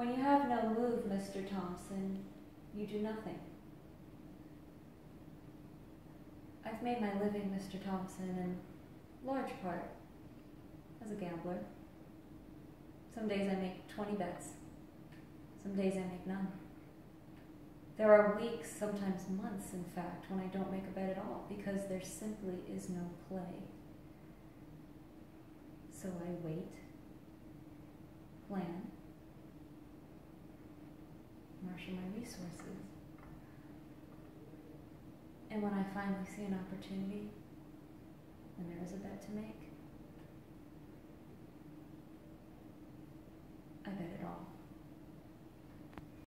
When you have no move, Mr. Thompson, you do nothing. I've made my living, Mr. Thompson, in large part as a gambler. Some days I make 20 bets. Some days I make none. There are weeks, sometimes months, in fact, when I don't make a bet at all because there simply is no play. So I wait, my resources. And when I finally see an opportunity, and there is a bet to make,